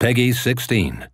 Peggy 16.